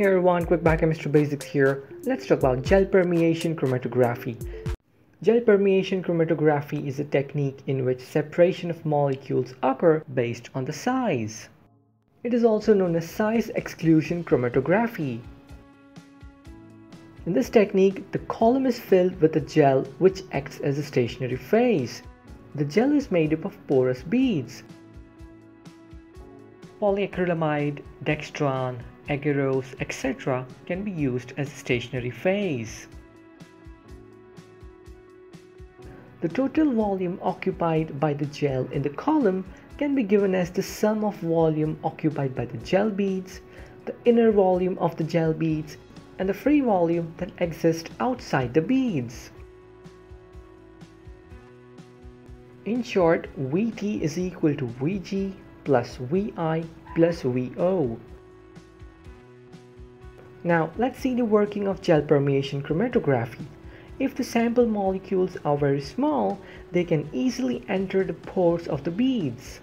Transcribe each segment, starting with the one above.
Hey everyone, Quick Biochemistry Basics here. Let's talk about gel permeation chromatography. Gel permeation chromatography is a technique in which separation of molecules occur based on the size. It is also known as size exclusion chromatography. In this technique, the column is filled with a gel which acts as a stationary phase. The gel is made up of porous beads. Polyacrylamide, dextran, agarose, etc. can be used as a stationary phase. The total volume occupied by the gel in the column can be given as the sum of volume occupied by the gel beads, the inner volume of the gel beads, and the free volume that exists outside the beads. In short, Vt is equal to Vg plus Vi plus Vo. Now let's see the working of gel permeation chromatography. If the sample molecules are very small, they can easily enter the pores of the beads.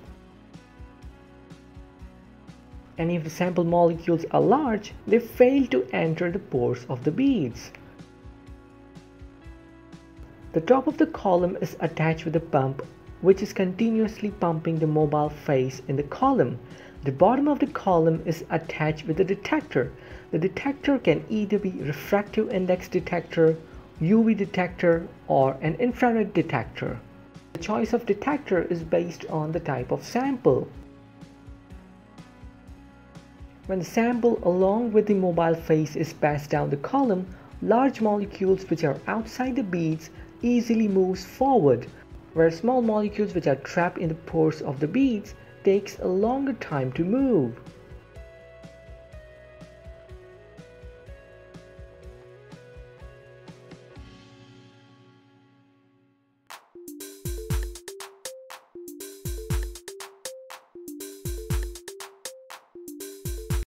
And if the sample molecules are large, they fail to enter the pores of the beads. The top of the column is attached with a pump which is continuously pumping the mobile phase in the column. The bottom of the column is attached with a detector. The detector can either be refractive index detector UV detector or an infrared detector. The choice of detector is based on the type of sample. When the sample along with the mobile phase is passed down the column, large molecules which are outside the beads easily moves forward, where small molecules which are trapped in the pores of the beads takes a longer time to move.